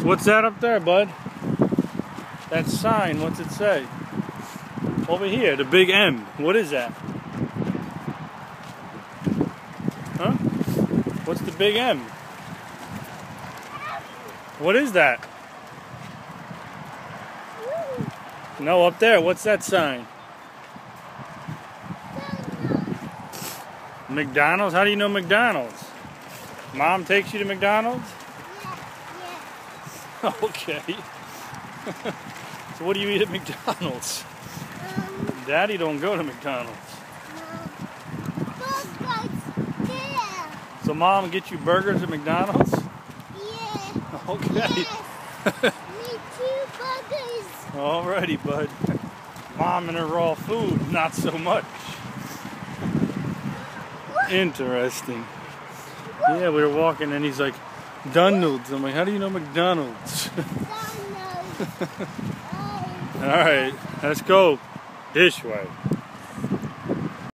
So what's that up there, bud? That sign, what's it say? Over here, the big M. What is that? Huh? What's the big M? What is that? No, up there. What's that sign? McDonald's? How do you know McDonald's? Mom takes you to McDonald's? Okay. so what do you eat at McDonald's? Um, Daddy don't go to McDonald's. no. So mom get you burgers at McDonald's? Yeah. Okay. Yes. Me too, buggers. Alrighty, bud. Mom and her raw food, not so much. Interesting. Yeah, we were walking and he's like, Donald's. I'm like, how do you know McDonald's? Donald. Alright, let's go this way.